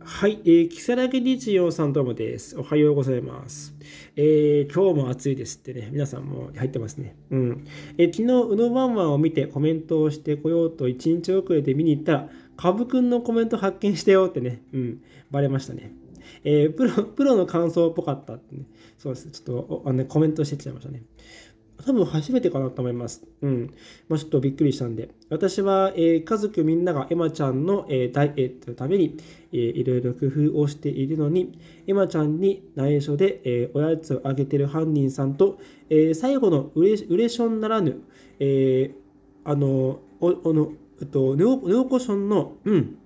はい、えー、木更木日曜さんどうもです。おはようございます。えー、今日も暑いですってね、皆さんも入ってますね。うん。えー、昨日、うのワンワンを見てコメントをしてこようと1日遅れて見に行ったら、かぶくんのコメント発見してよってね、うん、バレましたね。えー、プロ、プロの感想っぽかったってね、そうです。ちょっとあの、ね、コメントしてきちゃいましたね。多分初めてかなと思います。うん。まあ、ちょっとびっくりしたんで。私は、えー、家族みんながエマちゃんの、えー、ダイエットのために、えー、いろいろ工夫をしているのに、エマちゃんに内緒で、えー、おやつをあげてる犯人さんと、え、最後のウレウレションならぬ、え、あの、おおの、えっと、ネオネオコションの、うん、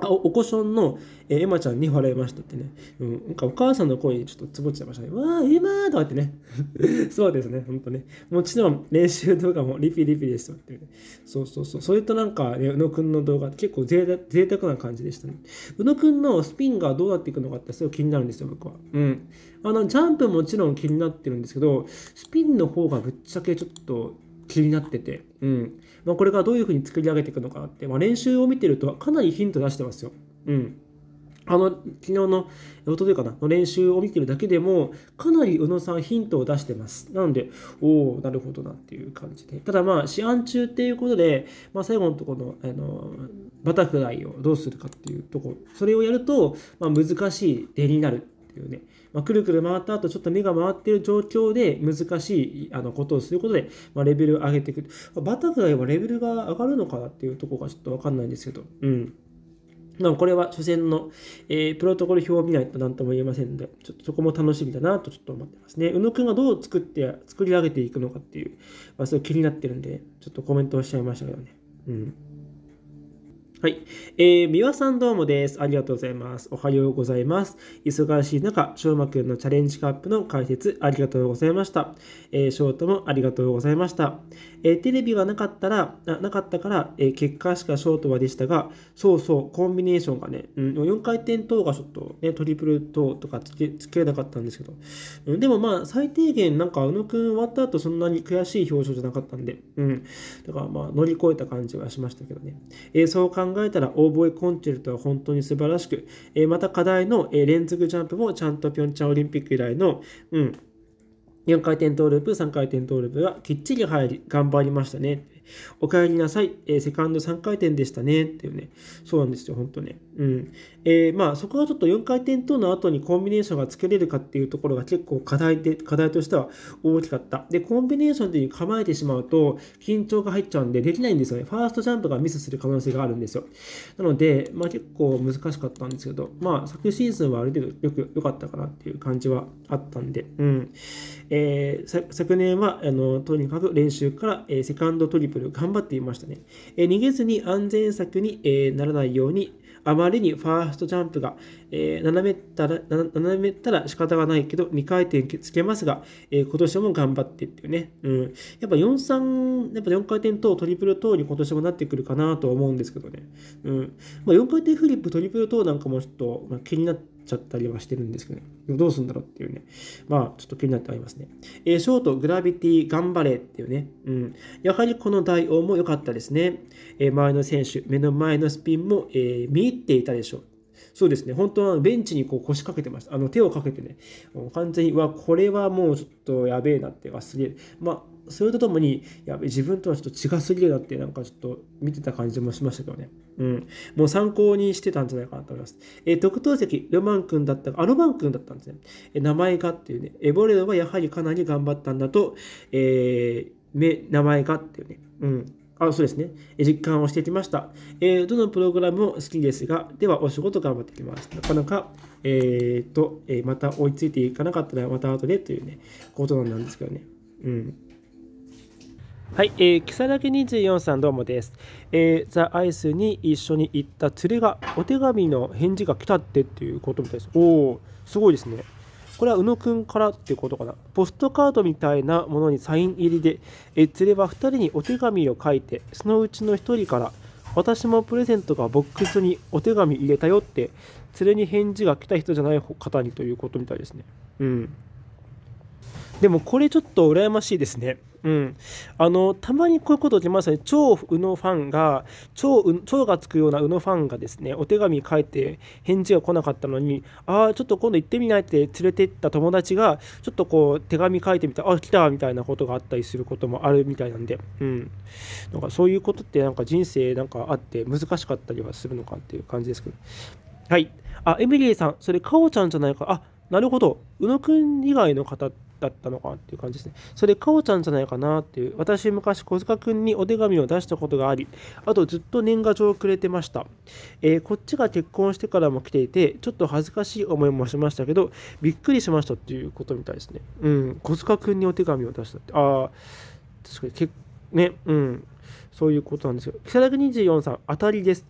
あおこしょんの、えー、エマちゃんに笑いましたってね。うん。なんかお母さんの声にちょっとつぼっちゃいましたね。わー、エマーとかってね。そうですね。ほんとね。もちろん練習動画もリピリピですよってね。そうそうそう。それとなんか、ね、宇野くんの動画って結構贅沢贅沢な感じでしたね。宇野くんのスピンがどうなっていくのかってすごい気になるんですよ、僕は。うん。あの、ジャンプもちろん気になってるんですけど、スピンの方がぶっちゃけちょっと気になってて、うんまあ、これからどういうふうに作り上げていくのかって、まあ、練習を見てるとかなりヒント出してますよ。うん、あの昨日のおとといかなの練習を見てるだけでもかなり宇野さんヒントを出してます。なので、おお、なるほどなっていう感じで。ただまあ、試案中っていうことで、まあ、最後のところのあのバタフライをどうするかっていうところ、それをやると、まあ、難しい出になるっていうね。まあ、くるくる回った後ちょっと目が回ってる状況で難しいあのことをすることで、まあ、レベルを上げていく。バタフライはレベルが上がるのかなっていうとこがちょっとわかんないんですけど、うん。まあ、これは初戦の、えー、プロトコル表を見ないと何とも言えませんので、ちょっとそこも楽しみだなとちょっと思ってますね。宇野くんがどう作って、作り上げていくのかっていう、まあ、それ気になってるんで、ちょっとコメントをしちゃいましたけどね。うん。はい。えー、三輪さんどうもです。ありがとうございます。おはようございます。忙しい中、翔馬くんのチャレンジカップの解説ありがとうございました。えー、ショートもありがとうございました。えー、テレビがなかったら、なかったから、えー、結果しかショートはでしたが、そうそう、コンビネーションがね、うん、4回転等がちょっとね、トリプル等とかつけつけなかったんですけど、うん、でもまあ、最低限なんか、宇野くん終わった後そんなに悔しい表情じゃなかったんで、うん。だからまあ、乗り越えた感じはしましたけどね。えー、そう考考えたら、オーボエコンチェルトは本当に素晴らしく、え、また課題の、え、連続ジャンプもちゃんとピョンチャンオリンピック以来の、うん、4回転トーループ、3回転トーループがきっちり入り、頑張りましたね。お帰りなさい、え、セカンド3回転でしたね。っていうね。そうなんですよ、本当ね。うん。えー、まあ、そこはちょっと4回転等の後にコンビネーションが作れるかっていうところが結構課題で、課題としては大きかった。で、コンビネーションで構えてしまうと、緊張が入っちゃうんで、できないんですよね。ファーストジャンプがミスする可能性があるんですよ。なので、まあ結構難しかったんですけど、まあ、昨シーズンはある程度よく良かったかなっていう感じはあったんで、うん。えー、昨年はあのとにかく練習から、えー、セカンドトリプル頑張っていましたね。え、逃げずに安全策に、えー、ならないように、あまりにファーストジャンプが、えー、斜めたら、斜めたら仕方がないけど、2回転つけますが、えー、今年も頑張ってっていうね。うん。やっぱ4、3、やっぱ4回転等、トリプル等に今年もなってくるかなと思うんですけどね。うん。まあ、4回転フリップ、トリプル等なんかもちょっと、まあ、気になって、ちゃったりはしてるんですけど、ね、どうするんだろうっていうね。まあ、ちょっと気になってありますね。えー、ショート、グラビティ、頑張れっていうね。うん。やはりこの大王も良かったですね。えー、前の選手、目の前のスピンも、えー、見入っていたでしょう。そうですね、本当はベンチにこう腰掛けてました。あの手をかけてね、完全に、わ、これはもうちょっとやべえなって忘れる。まあ、それとともに、やべ、自分とはちょっと違すぎるなって、なんかちょっと見てた感じもしましたけどね。うん。もう参考にしてたんじゃないかなと思います。えー、特等席、ロマン君だった、あロマン君だったんですね。えー、名前がっていうね、エボレロはやはりかなり頑張ったんだと、えー、名前がっていうね。うん。あ、そうですね。え実感をしてきました。えー、どのプログラムも好きですが、ではお仕事頑張ってきます。なかなか、えー、と、えー、また追いついていかなかったらまた後でというね、ことなんですけどね。うん。はい、えー、木更木24さんどうもです。えー、ザ・アイスに一緒に行った連れがお手紙の返事が来たってっていうことみたいです。おお、すごいですね。これは宇野くんからっていうことかな。ポストカードみたいなものにサイン入りで、えー、連れは2人にお手紙を書いて、そのうちの1人から、私もプレゼントがボックスにお手紙入れたよって、連れに返事が来た人じゃない方にということみたいですね。うん。でもこれちょっと羨ましいですね。うん、あのたまにこういうこと起きますね、超宇野ファンが超、超がつくような宇野ファンがですねお手紙書いて返事が来なかったのに、ああ、ちょっと今度行ってみないって連れてった友達が、ちょっとこう手紙書いてみた、あ来たみたいなことがあったりすることもあるみたいなんで、うん、なんかそういうことってなんか人生なんかあって難しかったりはするのかっていう感じですけど。はい。あ、エミリーさん、それ、かおちゃんじゃないか。あ、なるほど。宇野くん以外の方ってだったのかっていう感じですね。それ、かおちゃんじゃないかなっていう。私、昔、小塚くんにお手紙を出したことがあり、あとずっと年賀状をくれてました。えー、こっちが結婚してからも来ていて、ちょっと恥ずかしい思いもしましたけど、びっくりしましたっていうことみたいですね。うん。小塚くんにお手紙を出したって。ああ、確かに、ね、うん。そういうことなんですよ。木更木24さん、当たりです。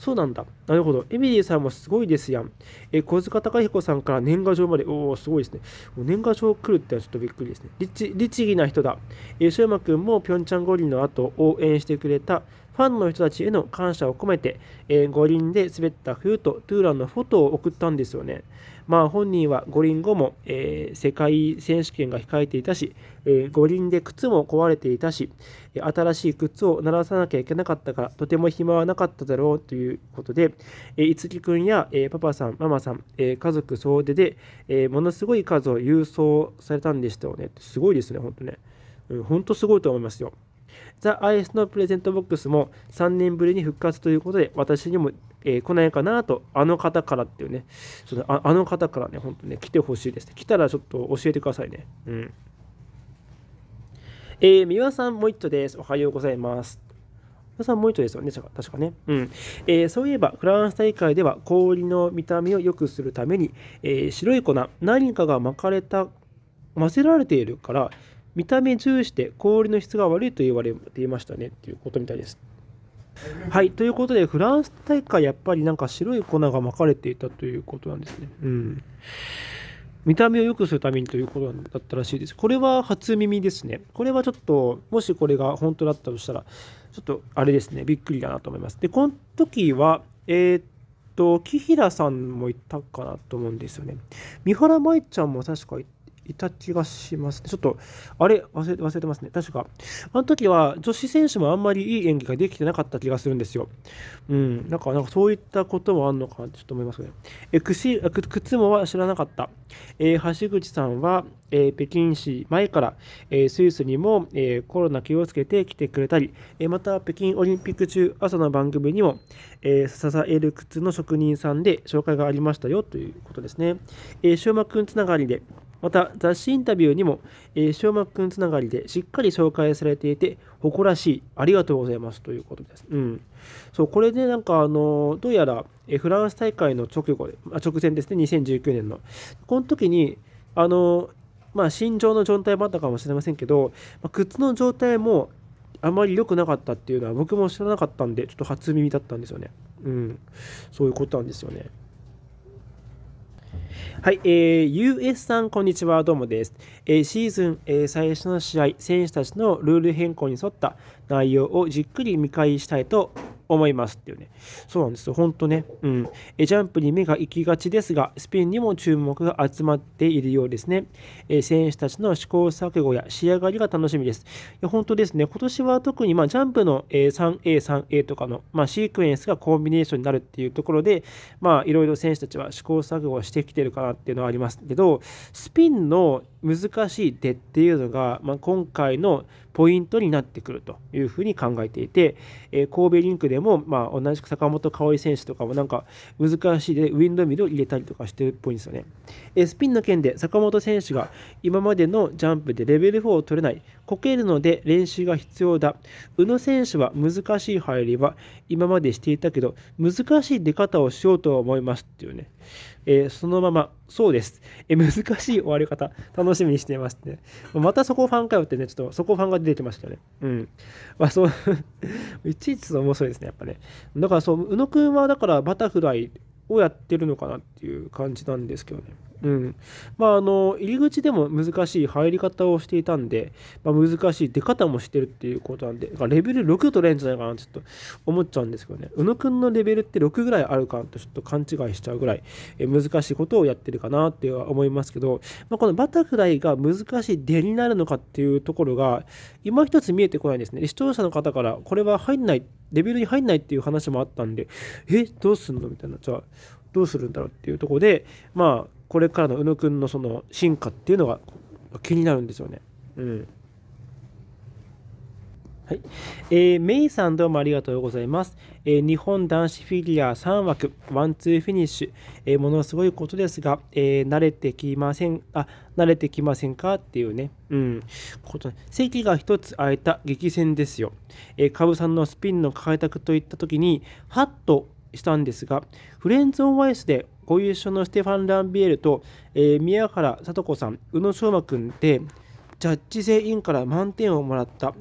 そうなんだ。なるほど。エミリーさんもすごいですやん。え小塚隆彦さんから年賀状まで。おお、すごいですね。年賀状来るってのはちょっとびっくりですね。律儀な人だ。え翔山くんもピョンチャン五輪の後応援してくれたファンの人たちへの感謝を込めて、えー、五輪で滑った冬とトゥーランのフォトを送ったんですよね。まあ本人は五輪後も、えー、世界選手権が控えていたし、えー、五輪で靴も壊れていたし、新しい靴を鳴らさなきゃいけなかったから、とても暇はなかっただろうということで、えー、いつきくんや、えー、パパさん、ママさん、えー、家族総出で、えー、ものすごい数を郵送されたんでしたよね。すごいですね、本当ね。うん、本当すごいと思いますよ。ザ・アイスのプレゼントボックスも3年ぶりに復活ということで、私にもえー、来ないかなと、あの方からっていうね、ちょっとああの方からね、本当ね、来てほしいですね。来たらちょっと教えてくださいね。うん。えー、三輪さん、もう一度です。おはようございます。三輪さん、もう一度ですよね、確かね。うん。えー、そういえば、フランス大会では氷の見た目を良くするために、えー、白い粉、何かが巻かれた、混ぜられているから、見た目重視で氷の質が悪いと言われていましたねっていうことみたいです。はい、ということで、フランス大会、やっぱりなんか白い粉がまかれていたということなんですね。うん。見た目を良くするためにということだったらしいです。これは初耳ですね。これはちょっと、もしこれが本当だったとしたら、ちょっとあれですね、びっくりだなと思います。で、この時は、えー、っと、木平さんもいたかなと思うんですよね。三原舞ちゃんも確かいいた気がしますね。ちょっと、あれ？忘れ、忘れてますね。確か、あの時は女子選手もあんまりいい演技ができてなかった気がするんですよ。うん、なんか、なんかそういったこともあるのかなってちょっと思いますね。え、くし、靴もは知らなかった。えー、橋口さんは、えー、北京市前から、えー、スイスにも、えコロナ気をつけて来てくれたり、えまた北京オリンピック中、朝の番組にも、え支える靴の職人さんで紹介がありましたよということですね。えー、しょうまくんつながりで、また雑誌インタビューにも、えー、塩くんつながりでしっかり紹介されていて誇らしいありがとうございますということです。うん、そうこれでなんかあのどうやら、えフランス大会の直後であ直前ですね2019年のこの時にあのまあ心情の状態もあったかもしれませんけど、まあ、靴の状態もあまり良くなかったっていうのは僕も知らなかったんでちょっと初耳だったんですよね。うん、そういうことなんですよね。はい、えー、US さん、こんにちは。どうもです。えー、シーズン、えー、最初の試合、選手たちのルール変更に沿った内容をじっくり見返したいと思いますっていうね。そうなんですよ。本当ね。うん。えジャンプに目が行きがちですが、スピンにも注目が集まっているようですね。え選手たちの試行錯誤や仕上がりが楽しみです。いや本当ですね。今年は特に、まあ、ジャンプの 3A、3A とかの、まあ、シークエンスがコンビネーションになるっていうところで、まあ、いろいろ選手たちは試行錯誤してきてるかなっていうのはありますけど、スピンの難しい手っていうのが、まあ、今回のポイントになってくるというふうに考えていて、え、神戸リンクでも、まあ、同じく坂本花織選手とかもなんか難しいでウィンドミルを入れたりとかしてるっぽいんですよね。え、スピンの件で坂本選手が今までのジャンプでレベル4を取れない、こけるので練習が必要だ。宇野選手は難しい入りは今までしていたけど、難しい出方をしようと思いますっていうね。えー、そのまま、そうです、え、難しい終わり方、楽しみにしていますね。またそこファンかよってね、ちょっとそこファンが出てきましたね。うん。まあ、そう いちいち面白いですね、やっぱね。だからそう、宇野くんはだからバタフライをやってるのかなっていう感じなんですけどね。うん。まあ、あの、入り口でも難しい入り方をしていたんで、まあ、難しい出方もしてるっていうことなんで、レベル6取れんじゃないかなってちょっと思っちゃうんですけどね。宇野くんのレベルって6ぐらいあるかとちょっと勘違いしちゃうぐらい難しいことをやってるかなって思いますけど、まあ、このバタフライが難しい出になるのかっていうところが、今一つ見えてこないですね。視聴者の方から、これは入んない、レベルに入んないっていう話もあったんで、え、どうすんの？みたいな。じゃあ、どうするんだろうっていうところで、まあ、これからの宇野くんのその進化っていうのが気になるんですよね。うん。はい。えー、メイさんどうもありがとうございます。えー、日本男子フィギュア3枠、ワンツーフィニッシュ、えー、ものすごいことですが、えー、慣れてきません、あ、慣れてきませんかっていうね、うん、こと。席が一つ空いた激戦ですよ。えー、カブさんのスピンの開拓といったときに、ハッとしたんですが、フレンズ・オン・ワイスでご優勝のステファン・ランビエルと、えー、宮原聡子さん、宇野昌磨君で、ジャッジ全員から満点をもらった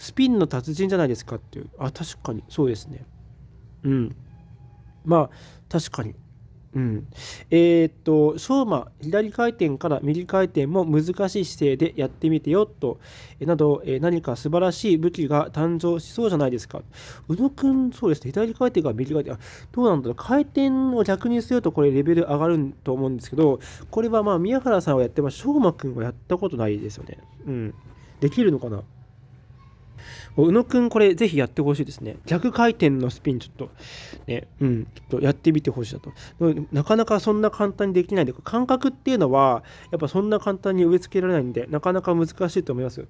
スピンの達人じゃないですかっていう。あ、確かに、そうですね。うん。まあ、確かに。うん、えー、っと、相馬、左回転から右回転も難しい姿勢でやってみてよと、えなど、え何か素晴らしい武器が誕生しそうじゃないですか。宇野くん、そうですね、左回転から右回転、あどうなんだろう、回転を逆にするとこれレベル上がると思うんですけど、これはまあ宮原さんはやってます、相馬くんはやったことないですよね。うん。できるのかな宇野くん、これぜひやってほしいですね。逆回転のスピン、ちょっと、ね、うん、ちょっとやってみてほしいだと。なかなかそんな簡単にできないんで、感覚っていうのは、やっぱそんな簡単に植え付けられないんで、なかなか難しいと思います。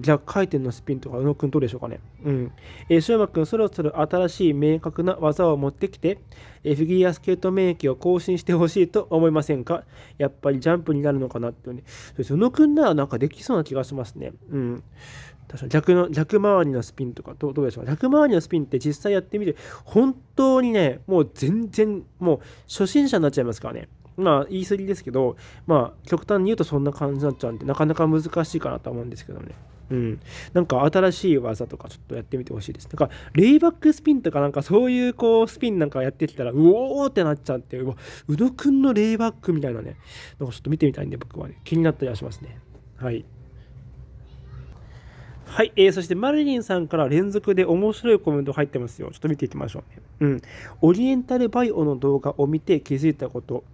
逆回転のスピンとか、宇野くんどうでしょうかね。うん。えー、し馬くん、そろそろ新しい明確な技を持ってきて、えー、フィギュアスケート免疫を更新してほしいと思いませんか？やっぱりジャンプになるのかなってね。そうです。宇野くんならなんかできそうな気がしますね。うん。確か逆の逆回りのスピンとかどうどうでしょう逆回りのスピンって実際やってみて本当にねもう全然もう初心者になっちゃいますからねまあ言い過ぎですけどまあ極端に言うとそんな感じになっちゃうんでなかなか難しいかなと思うんですけどねうん、なんか新しい技とかちょっとやってみてほしいです。なんかレイバックスピンとかなんかそういうこうスピンなんかやってきたらうおーってなっちゃってうわ宇野くんのレイバックみたいなねなんかちょっと見てみたいんで僕はね気になったりはしますね。はい。はい、えー、そしてマリリンさんから連続で面白いコメント入ってますよ。ちょっと見ていきましょうね。うん。オリエンタルバイオの動画を見て気づいたこと。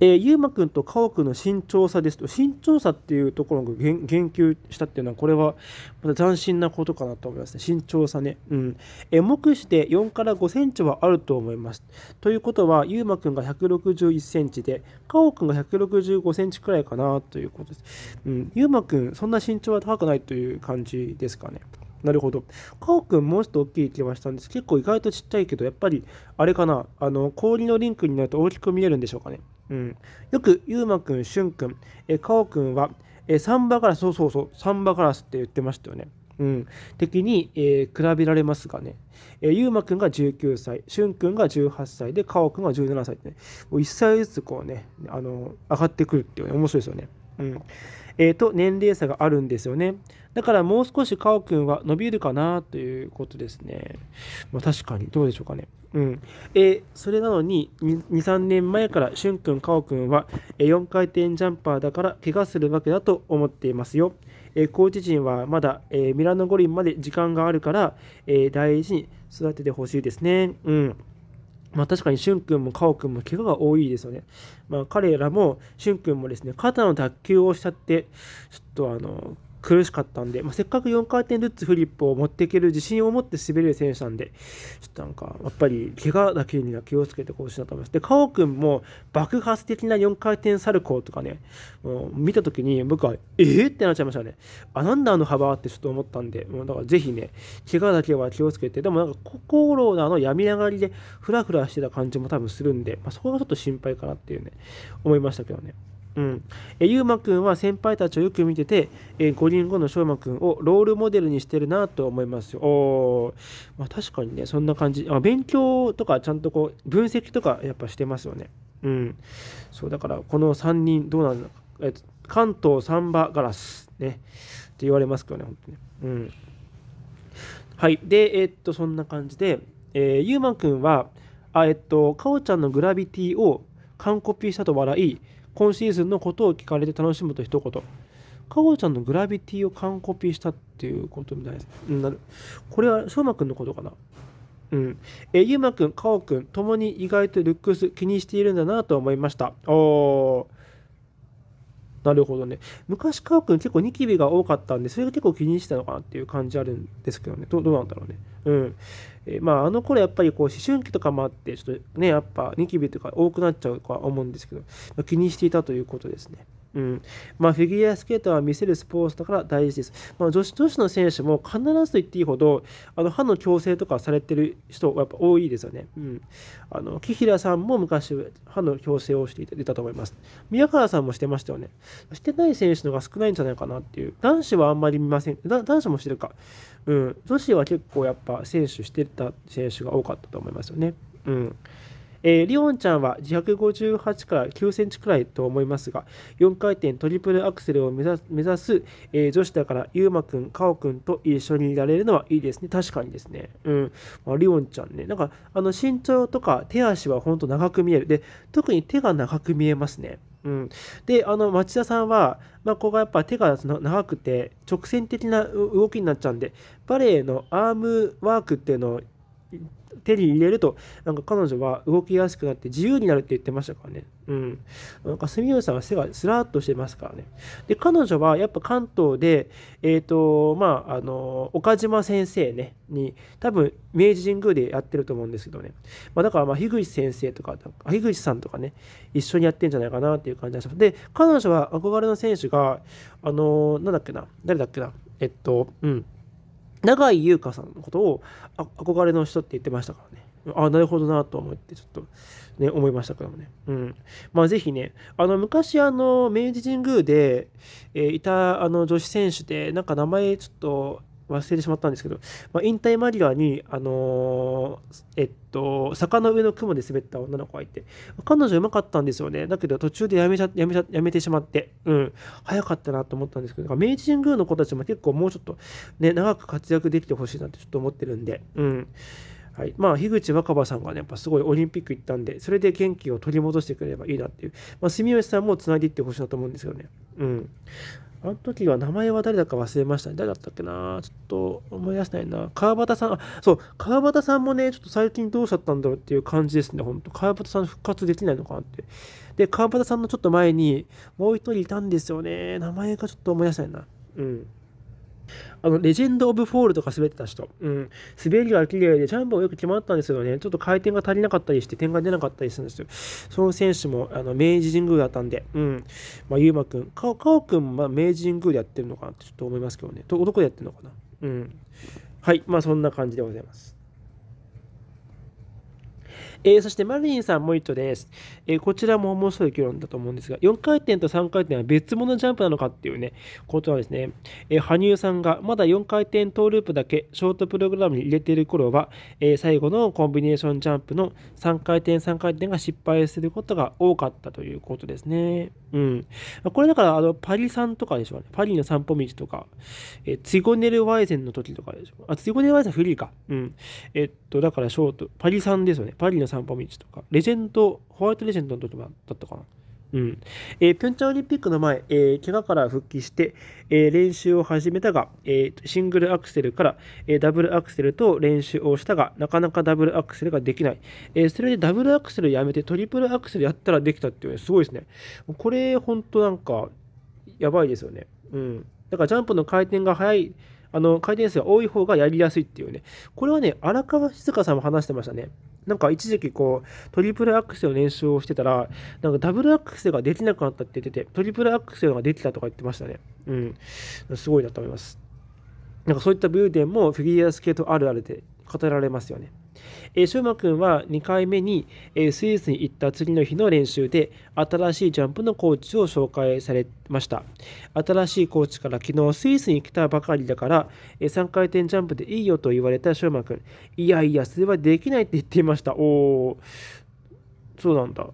えー、ゆうまくんとかおくんの身長差ですと、身長差っていうところが言及したっていうのは、これはまた斬新なことかなと思いますね。身長差ね。うん。えー、目視で4から5センチはあると思います。ということは、ゆうまくんが161センチで、かおくんが165センチくらいかなということです。うん。ゆうまくん、そんな身長は高くないという感じですかね。なるほど。カオくんもうちょっと大きい気はしたんです。結構意外とちっちゃいけど、やっぱり、あれかな、あの、氷のリンクになると大きく見えるんでしょうかね。うん、よく、ゆうまくん、しゅんくん、えかおくんは、えサンバガラス、そうそうそう、サンバガラスって言ってましたよね。うん、的に、えー、比べられますがね、えー、ゆうまくんが19歳、しゅんくんが18歳で、かおくんが17歳ってね、もう1歳ずつこうね、あの上がってくるっていうね、面白いですよね。うん。えー、と年齢差があるんですよね。だからもう少しカオ君は伸びるかなということですね。まあ、確かに、どうでしょうかね。うん。えー、それなのに、2、3年前からしゅんくん、かおくんは4回転ジャンパーだから怪我するわけだと思っていますよ。えー、コーチ陣はまだ、えー、ミラノ五輪まで時間があるから、え大事に育ててほしいですね。うん。まあ確かにしゅんくんもかおくんも怪我が多いですよね。まあ彼らもしゅんくんもですね、肩の脱臼をしちゃって、ちょっとあの、苦しかったんで、まあ、せっかく4回転ルッツフリップを持っていける自信を持って滑れる選手なんで、ちょっとなんか、やっぱり怪我だけには気をつけてほしいなと思います。で、カオ君も爆発的な4回転サルコーとかね、もう見たときに僕は、えー、ってなっちゃいましたね。あ、なんだあの幅ってちょっと思ったんで、もうだからぜひね、怪我だけは気をつけて、でもなんか心のあの闇上がりでフラフラしてた感じも多分するんで、まあ、そこがちょっと心配かなっていうね、思いましたけどね。うん、えゆうまくんは先輩たちをよく見てて、え5人後のしょうまくんをロールモデルにしてるなと思いますよ。おまあ、確かにね、そんな感じあ。勉強とかちゃんとこう分析とかやっぱしてますよね。うん。そうだからこの3人どうなんだえ関東サンバガラスねって言われますけどね、本当に。うん。はい。で、え、っと、そんな感じで、えー、ゆうまくんは、あ、えっと、かおちゃんのグラビティを完コピーしたと笑い、今シーズンのことを聞かれて楽しむと一言。かおちゃんのグラビティを完コピーしたっていうことみたいです。なるこれは、しょうまくんのことかな。うん。え、ゆうまくん、かおくん、ともに意外とルックス気にしているんだなと思いました。おー。なるほどね。昔、カー君結構ニキビが多かったんで、それが結構気にしてたのかなっていう感じあるんですけどね。どどうなんだろうね。うん。え、まあ、あの頃やっぱりこう思春期とかもあって、ちょっとね、やっぱニキビとか多くなっちゃうとは思うんですけど、ま、気にしていたということですね。うん。まあ、フィギュアスケートは見せるスポーツだから大事です。まあ、女子女子の選手も必ずと言っていいほど、あの歯の矯正とかされてる人はやっぱ多いですよね。うん。あの、木平さんも昔歯の矯正をしていたと思います。宮川さんもしてましたよね。してない選手の方が少ないんじゃないかなっていう。男子はあんまり見ません。男子もしてるか。うん。女子は結構やっぱ選手してた選手が多かったと思いますよね。うん。えー、リオンちゃんは158から9センチくらいと思いますが、4回転トリプルアクセルを目指す、えー、女子だから、ゆうまくん、かおくんと一緒にいられるのはいいですね。確かにですね。うん。まあ、リオンちゃんね。なんか、あの身長とか手足は本当長く見える。で、特に手が長く見えますね。うん、であの町田さんは、まあ、ここがやっぱ手が長くて直線的な動きになっちゃうんでバレエのアームワークっていうのを手に入れると、なんか彼女は動きやすくなって自由になるって言ってましたからね。うん。なんか住吉さんは背がスラーっとしてますからね。で、彼女はやっぱ関東で、えっ、ー、と、まあ、あの、岡島先生ね、に、多分、明治神宮でやってると思うんですけどね。まあ、だから、まあ、樋口先生とか、樋口さんとかね、一緒にやってんじゃないかなっていう感じがします。で、彼女は憧れの選手が、あの、なんだっけな、誰だっけな、えっと、うん。永井優香さんのことを憧れの人って言ってましたからね。あなるほどなと思ってちょっとね思いましたけどもね。うん。まあぜひね、あの昔あの明治神宮で、えー、いたあの女子選手でなんか名前ちょっと忘れてしまったんですけど、まあ、引退間際に、あのー、えっと、坂の上の雲で滑った女の子がいて、彼女うまかったんですよね。だけど途中でやめちゃ、やめちゃ、やめてしまって、うん、早かったなと思ったんですけど、明治神宮の子たちも結構もうちょっとね、長く活躍できてほしいなってちょっと思ってるんで、うん。はい、まあ、樋口若葉さんがね、やっぱすごいオリンピック行ったんで、それで元気を取り戻してくれればいいなっていう、まあ、住吉さんもつないでいってほしいなと思うんですよね。うん。あの時は名前は誰だか忘れましたね。誰だったっけなちょっと思い出せないな。川端さん、あ、そう、川端さんもね、ちょっと最近どうしちゃったんだろうっていう感じですね、ほんと川端さん復活できないのかなって。で、川端さんのちょっと前に、もう一人いたんですよね。名前がちょっと思い出せないな。うん。あの、レジェンド・オブ・フォールとか滑ってた人。うん。滑りが綺麗で、ジャンプもよく決まったんですけどね、ちょっと回転が足りなかったりして、点が出なかったりするんですよ。その選手も、あの、明治神宮だったんで、うん。まあ、ゆうまくん。かおくんも、明治神宮でやってるのかなってちょっと思いますけどね。ど、どこでやってるのかな。うん。はい。まあ、そんな感じでございます。えー、そしてマリリンさんもう一度です。えー、こちらも面白い議論だと思うんですが、4回転と3回転は別物ジャンプなのかっていうね、ことなんですね。えー、羽生さんがまだ4回転トーループだけショートプログラムに入れている頃は、え最後のコンビネーションジャンプの3回転3回転が失敗することが多かったということですね。うん。これだから、あの、パリさんとかでしょうね。パリの散歩道とか、えー、ツィゴネルワイゼンの時とかでしょ。あ、ツィゴネルワイゼンフリーか。うん。えっと、だからショート、パリさんですよね。パリの散歩道とか、レジェンド、ホワイトレジェンドの時もだったかな。うん。えー、ピョンチャンオリンピックの前、えー、怪我から復帰して、えー、練習を始めたが、えー、シングルアクセルから、えー、ダブルアクセルと練習をしたが、なかなかダブルアクセルができない。えー、それでダブルアクセルやめてトリプルアクセルやったらできたっていうね、すごいですね。これ、ほんとなんか、やばいですよね。うん。だからジャンプの回転が速い、あの回転数が多い方がやりやすいっていうね。これはね、荒川静香さんも話してましたね。なんか一時期こう、トリプルアクセルの練習をしてたら、なんかダブルアクセルができなくなったって言ってて、トリプルアクセルができたとか言ってましたね。うん。すごいなと思います。なんかそういった武勇伝もフィギュアスケートあるあるで語られますよね。えー、シューマ君は2回目に、え、スイスに行った次の日の練習で新しいジャンプのコーチを紹介されました。新しいコーチから昨日スイスに来たばかりだから、え、3回転ジャンプでいいよと言われたシューマ君。いやいや、それはできないって言っていました。おー、そうなんだ。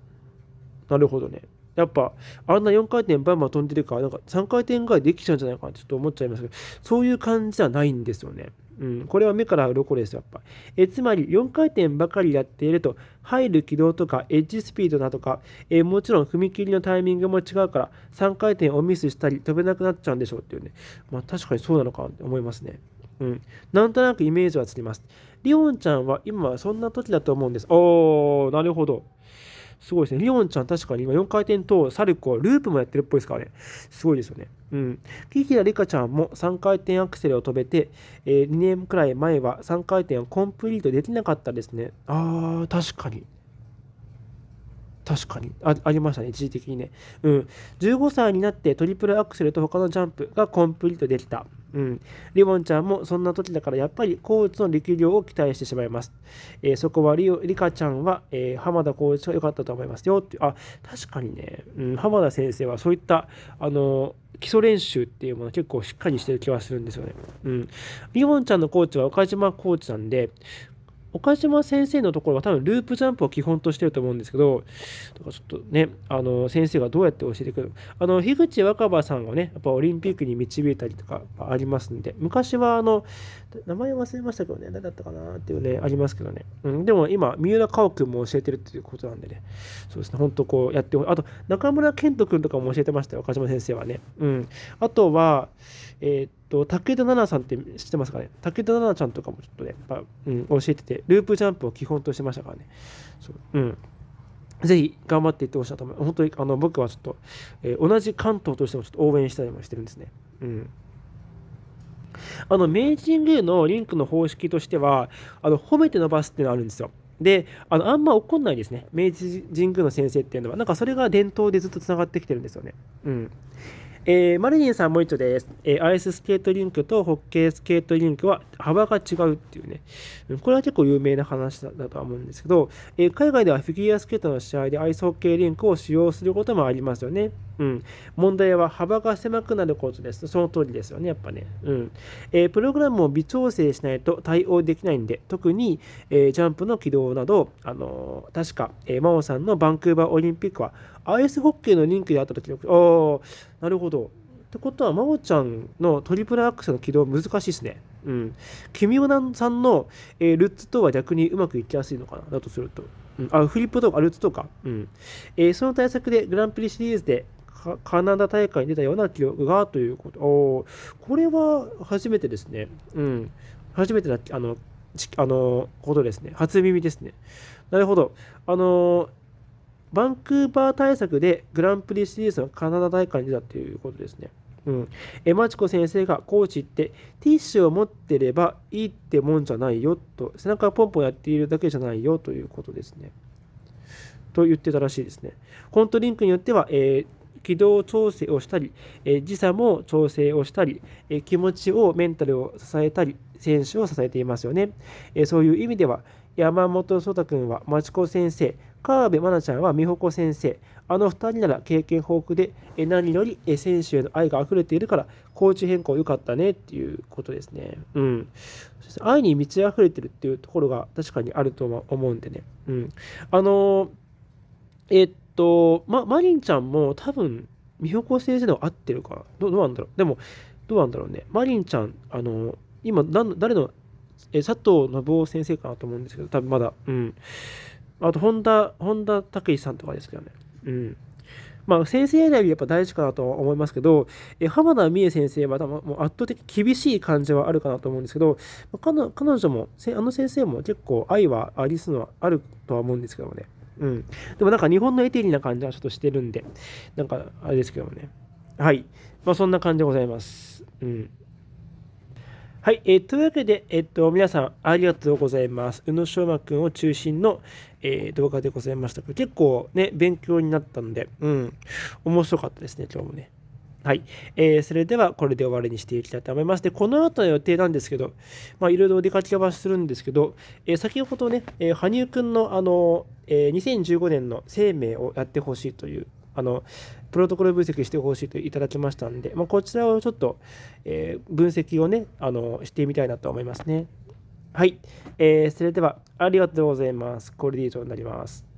なるほどね。やっぱ、あんな4回転バンバン飛んでるから、なんか3回転ぐらいできちゃうんじゃないかなちょっと思っちゃいますけど、そういう感じではないんですよね。うん、これは目から鱗です、やっぱ。えつまり、4回転ばかりやっていると、入る軌道とか、エッジスピードだとか、えもちろん踏切のタイミングも違うから、3回転をミスしたり、飛べなくなっちゃうんでしょうっていうね。まあ、確かにそうなのかって思いますね。うん。なんとなくイメージはつきます。リオンちゃんは今はそんな時だと思うんです。おー、なるほど。すごいですね。リオンちゃん確かに今4回転とサルコー、ループもやってるっぽいですからね。すごいですよね。うん。キキラリカちゃんも3回転アクセルを飛べて、えー、2年くらい前は3回転をコンプリートできなかったですね。あー、確かに。確かにあ。ありましたね、一時的にね。うん。15歳になってトリプルアクセルと他のジャンプがコンプリートできた。うん。リボンちゃんもそんな時だからやっぱりコーチの力量を期待してしまいます。えー、そこはリオリカちゃんは、えー、浜田コーチが良かったと思いますよってあ、確かにね、うん、浜田先生はそういった、あの基礎練習っていうもの結構しっかりしてる気がするんですよね。うん。リボンちゃんのコーチは岡島コーチなんで、岡島先生のところは多分ループジャンプを基本としてると思うんですけど、だからちょっとね、あの先生がどうやって教えてくるあの樋口若葉さんがね、やっぱオリンピックに導いたりとかありますんで、昔はあの、名前忘れましたけどね、誰だったかなっていうね、ありますけどね。うん、でも今、三浦佳生君も教えてるっていうことなんでね、そうですね、本当こうやって、あと中村健人君とかも教えてましたよ、岡島先生はね。うん。あとは、えー、っと、武田奈々さんって知ってますかね？武田奈々ちゃんとかもちょっとね、やっぱ、うん、教えてて、ループジャンプを基本としてましたからね。そううん。ぜひ頑張っていってほしいなと思います。本当にあの僕はちょっと、えー、同じ関東としてもちょっと応援したりもしてるんですね。うん。あの、明治神宮のリンクの方式としては、あの褒めて伸ばすっていうのがあるんですよ。で、あのあんま怒んないですね。明治神宮の先生っていうのは。なんかそれが伝統でずっとつながってきてるんですよね。うん。えー、マリニンさんもう一度です、えー、アイススケートリンクとホッケースケートリンクは幅が違うっていうね。これは結構有名な話だと思うんですけど、えー、海外ではフィギュアスケートの試合でアイスホッケーリンクを使用することもありますよね。うん。問題は幅が狭くなることです。その通りですよね、やっぱね。うん。えー、プログラムを微調整しないと対応できないんで、特に、えー、ジャンプの軌道など、あのー、確か、えー、真央さんのバンクーバーオリンピックは、アイスホッケーのリンクであった時の、ああ、なるほど。ってことは、真央ちゃんのトリプルアクセルの軌道難しいですね。うん。キミオナさんの、えー、ルッツとは逆にうまくいきやすいのかな、だとすると。うん、あ、フリップとか、ルッツとか。うん。えー、その対策でグランプリシリーズでカナダ大会に出たような記録がということ。おこれは初めてですね。うん。初めてだあの、あの、ことですね。初耳ですね。なるほど。あの、バンクーバー対策でグランプリシリーズのカナダ大会に出たということですね。うん。え、マチコ先生がコーチってティッシュを持ってればいいってもんじゃないよと、背中ポンポンやっているだけじゃないよということですね。と言ってたらしいですね。コントリンクによっては、えー軌道調整をしたり、え時差も調整をしたり、え気持ちをメンタルを支えたり、選手を支えていますよね。えそういう意味では、山本颯太君は町子先生、川辺愛菜ちゃんは美穂子先生、あの2人なら経験豊富で、何より選手への愛が溢れているから、コーチ変更良かったねっていうことですね。うん。愛に満ち溢れてるっていうところが確かにあると思うんでね。うん。あのえっと、ま、マリンちゃんも多分、美穂子先生の合ってるかなどどうなんだろうでも、どうなんだろうね。マリンちゃん、あの、今、誰の、え佐藤信夫先生かなと思うんですけど、多分まだ、うん。あと、本田、本田武さんとかですけどね。うん。まあ、先生選びやっぱ大事かなとは思いますけど、え浜田美恵先生は多分もう圧倒的厳しい感じはあるかなと思うんですけど、彼女も、あの先生も結構愛はありすのはあるとは思うんですけどもね。うん。でもなんか日本のエテリな感じはちょっとしてるんで、なんかあれですけどもね。はい。まあそんな感じでございます。うん。はい、えー、というわけで、えっと、皆さんありがとうございます。宇野昌磨君を中心の、えー、動画でございましたけど、結構ね、勉強になったので、うん、面白かったですね、今日もね。はい。えー、それではこれで終わりにしていきたいと思います。で、この後の予定なんですけど、まあ、いろいろお出かけはするんですけど、えー、先ほどね、えー、羽生くんの、あの、えー、2015年の生命をやってほしいという、あの、プロトコル分析してほしいといただきましたんで、まあ、こちらをちょっと、えー、分析をね、あの、してみたいなと思いますね。はい。えー、それでは、ありがとうございます。これで以上になります。